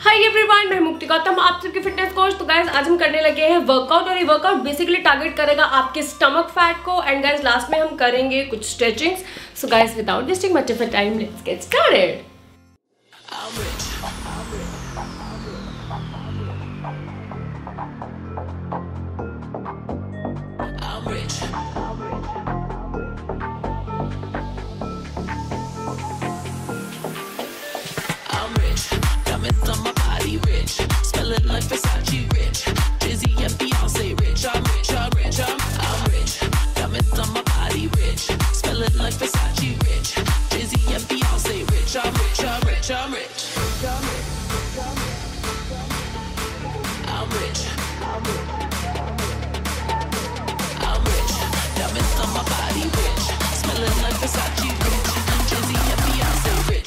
Hi everyone मैं मुक्ति गौतम, आप सबके फिटनेस कोच तो गाइज़ आज हम करने लगे हैं वर्कआउट और ये वर्कआउट बेसिकली टारगेट करेगा आपके स्टमक फैट को। एंड गाइज़ लास्ट में हम करेंगे कुछ stretchings so guys without wasting much of time let's get started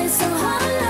Heart so hollow,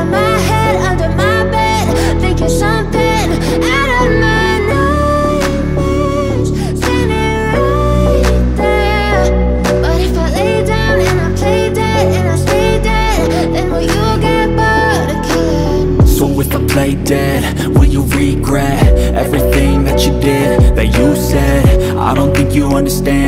understand